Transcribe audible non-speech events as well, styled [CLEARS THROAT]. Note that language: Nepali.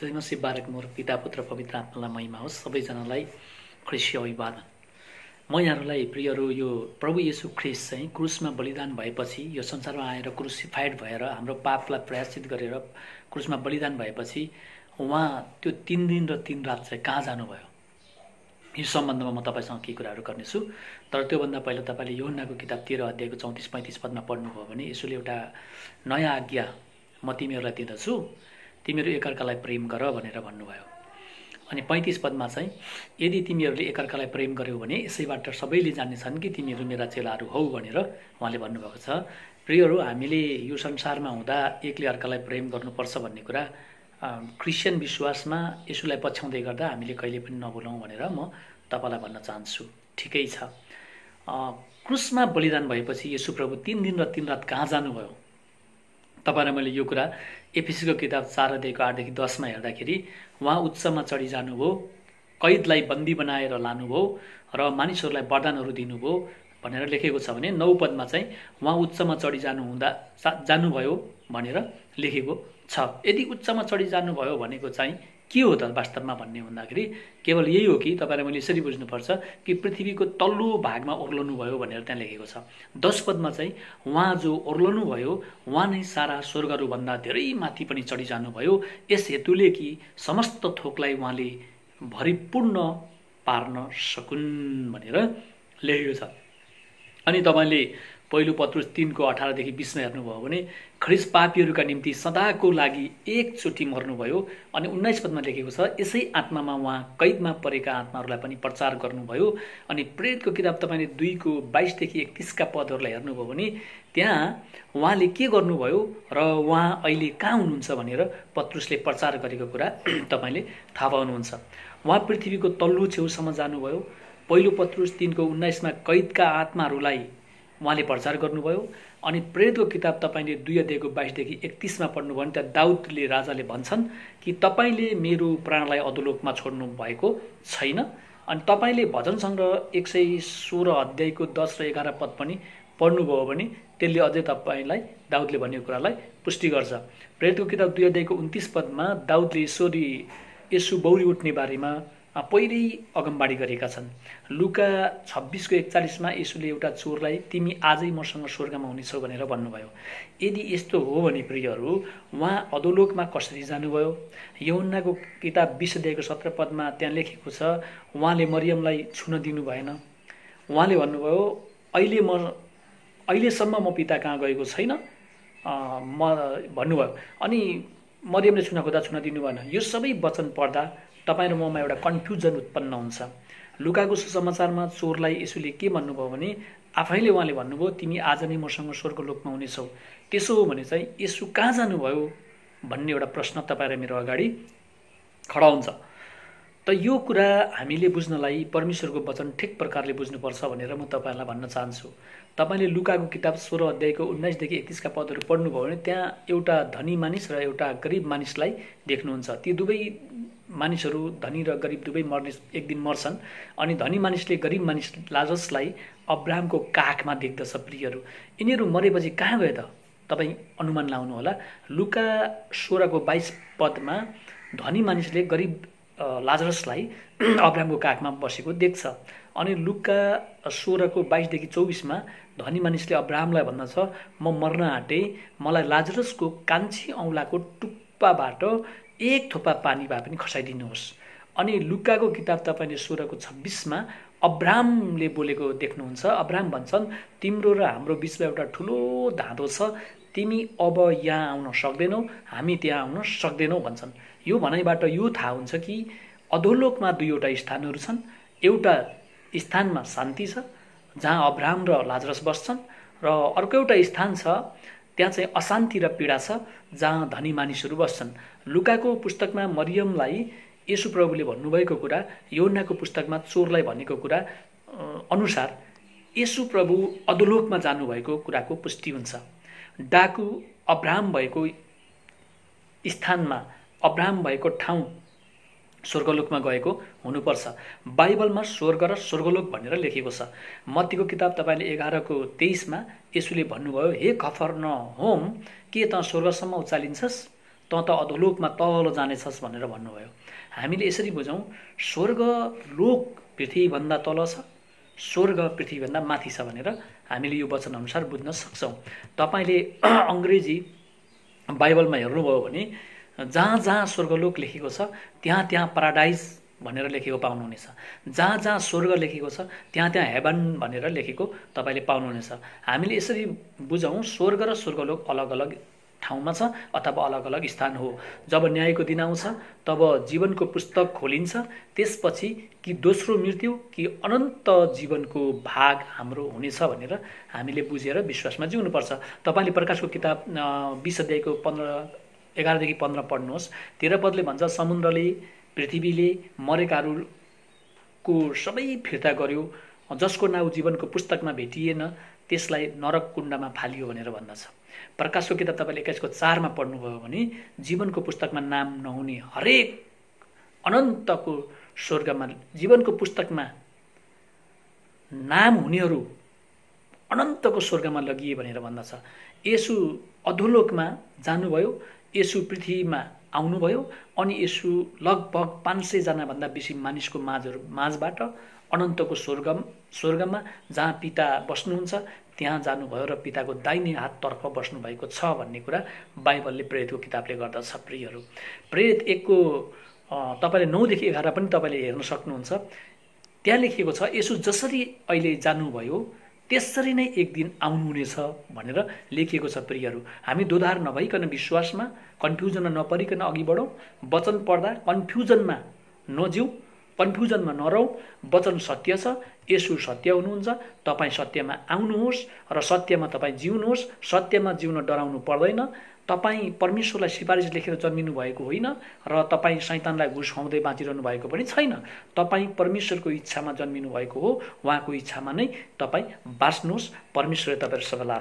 जय मसी बारक मोर पिता पुत्र पवित्र आत्मालाई महिमा होस् सबैजनालाई ख्रिसी अभिवादन म यहाँहरूलाई प्रियहरू यो प्रभु येसु ख्रिस चाहिँ क्रुसमा बलिदान भएपछि यो संसारमा आएर क्रुसिफाइड भएर हाम्रो पापलाई प्रयासित गरेर क्रुसमा बलिदान भएपछि उहाँ त्यो तिन दिन र तिन रात चाहिँ कहाँ जानुभयो यो सम्बन्धमा म तपाईँसँग केही कुराहरू गर्नेछु तर त्योभन्दा पहिला तपाईँले योन्नाको किताब तेह्र अध्यायको चौतिस पैँतिस पदमा पढ्नुभयो भने यसोले एउटा नयाँ आज्ञा म तिमीहरूलाई दिँदछु। तिमीहरू एकअर्कालाई प्रेम गर भनेर भन्नुभयो। अनि पैँतिस पदमा चाहिँ यदि तिमीहरूले एकअर्कालाई प्रेम गर्यौ भने यसैबाट सबैले जान्नेछन् कि तिमीहरू मेरा चेलाहरू हौ भनेर उहाँले भन्नुभएको छ। प्रियहरू हामीले यो संसारमा हुँदा एकले अर्कालाई प्रेम गर्नुपर्छ भन्ने कुरा क्रिस्चियन विश्वासमा यसुलाई पछ्याउँदै गर्दा हामीले कहिले पनि नबोलौँ भनेर म तपाईँलाई भन्न चाहन्छु। ठिकै छ। क्रुसमा बलिदान भएपछि यसु प्रभु तिन दिन र तिन रात कहाँ जानुभयो? तपाईँलाई मैले यो कुरा एपिसीको किताब चार अध्यायको आठदेखि दसमा हेर्दाखेरि उहाँ उच्चमा चढी जानुभयो कैदलाई बन्दी बनाएर लानुभयो र मानिसहरूलाई वरदानहरू दिनुभयो भनेर लेखेको छ भने नौ पदमा चाहिँ उहाँ उच्चमा चढी जानुहुँदा जानुभयो भनेर लेखेको छ। यदि उच्चमा चढी जानुभयो भनेको चाहिँ के हो त वास्तवमा भन्ने भन्दाखेरि केवल यही हो कि तपाईँलाई मैले यसरी बुझ्नुपर्छ कि पृथ्वीको तल्लो भागमा ओर्लनु भयो भनेर त्यहाँ लेखेको छ। दस पदमा चाहिँ उहाँ जो ओर्लनु भयो उहाँ नै सारा स्वर्गहरूभन्दा धेरै माथि पनि चढी जानुभयो यस हेतुले कि समस्त थोकलाई उहाँले भरिपूर्ण पार्न सकुन् भनेर लेखेको छ। अनि तपाईँले पहिलो पत्रुस तिनको अठारदेखि बिसमा हेर्नुभयो भने ख्रिस पापीहरूका निम्ति सदाको लागि एकचोटि मर्नुभयो अनि उन्नाइस पदमा लेखेको छ यसै आत्मामा उहाँ कैदमा परेका आत्माहरूलाई पनि प्रचार गर्नुभयो अनि प्रेतको किताब तपाईँले दुईको बाइसदेखि एकतिसका पदहरूलाई हेर्नुभयो भने त्यहाँ उहाँले के गर्नुभयो र उहाँ अहिले कहाँ हुनुहुन्छ भनेर पत्रुसले प्रचार गरेको कुरा [CLEARS THROAT] तपाईँले थाहा पाउनुहुन्छ। उहाँ पृथ्वीको तल्लो छेउसम्म जानुभयो। पहिलो पत्रुस तिनको उन्नाइसमा कैदका आत्माहरूलाई उहाँले प्रचार गर्नुभयो। अनि प्रेतको किताब तपाईँले दुई अध्यायको बाइसदेखि एकतिसमा पढ्नुभयो भने त्यहाँ दाउदले राजाले भन्छन् कि तपाईँले मेरो प्राणलाई अधोलोकमा छोड्नु भएको छैन। अनि तपाईँले भजन सङ्ग्रह एक सय सोह्र अध्यायको दस र एघार पद पनि पढ्नुभयो भने त्यसले अझै तपाईँलाई दाउदले भनेको कुरालाई पुष्टि गर्छ। प्रेतको किताब दुई अध्यायको उन्तिस पदमा दाउदले यसोरी यसु बौरी उठ्ने बारेमा पहिल्यै अगमबाडी गरेका छन्। लुका छब्बिसको एकचालिसमा यसुले एउटा चोरलाई तिमी आजै मसँग स्वर्गमा हुनेछौ भनेर भन्नुभयो। यदि यस्तो हो भने प्रियहरू उहाँ अधोलोकमा कसरी जानुभयो? यौन्नाको किताब बिस अध्यायको सत्र पदमा त्यहाँ लेखेको छ उहाँले मरियमलाई छुन दिनु भएन। उहाँले भन्नुभयो अहिले म अहिलेसम्म म पिता कहाँ गएको छैन? म भन्नुभयो। अनि मरियमले छुन खोज्दा छुन दिनु भएन। यो सबै वचन पढ्दा तपाईँ र ममा एउटा कन्फ्युजन उत्पन्न हुन्छ। लुकाको सुसमाचारमा चोरलाई यसुले के भन्नुभयो भने आफैले उहाँले भन्नुभयो तिमी आज नै मसँग स्वर्ग लोकमा हुनेछौ। त्यसो हो भने चाहिँ यसु कहाँ जानुभयो? भन्ने एउटा प्रश्न तपाईँ र मेरो अगाडि खडा हुन्छ। त यो कुरा हामीले बुझ्नलाई परमेश्वरको वचन ठिक प्रकारले बुझ्नुपर्छ भनेर म तपाईँहरूलाई भन्न चाहन्छु। तपाईँले लुकाको किताब सोह्र अध्यायको उन्नाइसदेखि एकतिसका पदहरू पढ्नुभयो भने त्यहाँ एउटा धनी मानिस र एउटा गरिब मानिसलाई देख्नुहुन्छ। ती दुवै मानिसहरू धनी र गरिब दुवै मर्ने एक दिन मर्छन् अनि धनी मानिसले गरिब मानिस लाजसलाई अब्राहमको काखमा देख्दछ प्रियहरू। यिनीहरू मरेपछि कहाँ गयो त? तपाईँ अनुमान लाउनु होला लुका सोह्रको बाइस पदमा धनी मानिसले गरिब लाजरसलाई [CLEARS THROAT] अब्राहमको काखमा बसेको देख्छ। अनि लुका सोह्रको बाइसदेखि चौबिसमा धनी मानिसले अब्राहमलाई भन्दछ म मर्न आँटेँ। मलाई लाजरसको कान्छी औँलाको टुप्पाबाट एक थोपा पानी भए पनि खसाइदिनुहोस्। अनि लुकाको किताब तपाईँले सोह्रको छब्बिसमा अब्रामले बोलेको देख्नुहुन्छ। अब्राम भन्छन् तिम्रो र हाम्रो बिचमा एउटा ठुलो धाँधो छ। तिमी अब यहाँ आउन सक्दैनौ हामी त्यहाँ आउन सक्दैनौ भन्छन्। यो भनाइबाट यो थाहा हुन्छ कि अधोलोकमा दुईवटा स्थानहरू छन्। एउटा स्थानमा शान्ति छ जहाँ अब्राम र लाजरस बस्छन् र अर्को एउटा स्थान छ त्यहाँ चाहिँ अशान्ति र पीडा छ जहाँ धनी मानिसहरू बस्छन्। लुकाको पुस्तकमा मरियमलाई यसु प्रभुले भन्नुभएको कुरा यौनाको पुस्तकमा चोरलाई भनेको कुरा अनुसार यसु प्रभु अधोलोकमा जानुभएको कुराको पुष्टि हुन्छ। डाकु अब्राहम भएको स्थानमा अब्राहम भएको ठाउँ स्वर्गलोकमा गएको हुनुपर्छ। बाइबलमा स्वर्ग र स्वर्गलोक भनेर लेखेको छ। मत्तीको किताब तपाईँले एघारको तेइसमा यसुले भन्नुभयो हे खफर न होम के त स्वर्गसम्म उचालिन्छस्? त त अधोलोकमा तल जानेछस् भनेर भन्नुभयो। हामीले यसरी बुझौँ स्वर्ग लोक पृथ्वीभन्दा तल छ स्वर्ग पृथ्वीभन्दा माथि छ भनेर हामीले यो वचनअनुसार बुझ्न सक्छौँ। तपाईँले [CLEARS THROAT] अङ्ग्रेजी बाइबलमा हेर्नुभयो भने जहाँ जहाँ स्वर्गलोक लेखेको छ त्यहाँ त्यहाँ पाराडाइज भनेर लेखेको पाउनुहुनेछ। जहाँ जहाँ स्वर्ग लेखेको छ त्यहाँ त्यहाँ हेभन भनेर लेखेको तपाईँले पाउनुहुनेछ। हामीले यसरी बुझौँ स्वर्ग र स्वर्गलोक अलग अलग ठाउँमा छ अथवा अलग अलग स्थान हो। जब न्यायको दिन आउँछ तब जीवनको पुस्तक खोलिन्छ। त्यसपछि कि दोस्रो मृत्यु कि अनन्त जीवनको भाग हाम्रो हुनेछ भनेर हामीले बुझेर विश्वासमा जिउनुपर्छ। तपाईँले प्रकाशको किताब बिस अध्यायको पन्ध्र एघारदेखि पन्ध्र पढ्नुहोस्। तेह्र पदले भन्छ समुद्रले पृथ्वीले मरेकाहरूको सबै फिर्ता गर्यो। जसको नाउँ जीवनको पुस्तकमा भेटिएन त्यसलाई नरक कुण्डमा फालियो भनेर भन्दछ। प्रकाशको किताब तपाईँले एक्काइसको चारमा पढ्नुभयो भने जीवनको पुस्तकमा नाम नहुने हरेक अनन्तको स्वर्गमा जीवनको पुस्तकमा नाम हुनेहरू अनन्तको स्वर्गमा लगिए भनेर भन्दछ। यसु अधोलोकमा जानुभयो। यसु पृथ्वीमा आउनुभयो अनि यसु लगभग पाँच सयजनाभन्दा बेसी मानिसको माझहरू माझबाट अनन्तको स्वर्गम स्वर्गमा जहाँ पिता बस्नुहुन्छ त्यहाँ जानुभयो र पिताको दाहिने हाततर्फ बस्नुभएको छ भन्ने कुरा बाइबलले प्रेरितको किताबले गर्दछ प्रियहरू। प्रेरित एकको तपाईँले नौदेखि एघार पनि तपाईँले हेर्न सक्नुहुन्छ। त्यहाँ लेखिएको छ यसो जसरी अहिले जानुभयो त्यसरी नै एक दिन आउनुहुनेछ भनेर लेखिएको छ प्रियहरू। हामी दोधार नभइकन विश्वासमा कन्फ्युजनमा नपरिकन अघि बढौँ। वचन पढ्दा कन्फ्युजनमा नजिउँ कन्फ्युजनमा नरहँ वचन सत्य छ यसु सत्य हुनुहुन्छ तपाईँ सत्यमा आउनुहोस् र सत्यमा तपाईँ जिउनुहोस् सत्यमा जिउन डराउनु पर्दैन तपाईँ परमेश्वरलाई सिफारिस लेखेर जन्मिनु भएको होइन र तपाईँ सैतानलाई घुस खुवाउँदै बाँचिरहनु भएको पनि छैन। तपाईँ परमेश्वरको इच्छामा जन्मिनु भएको हो उहाँको इच्छामा नै तपाईँ बाँच्नुहोस् परमेश्वरले तपाईँहरू सबैलाई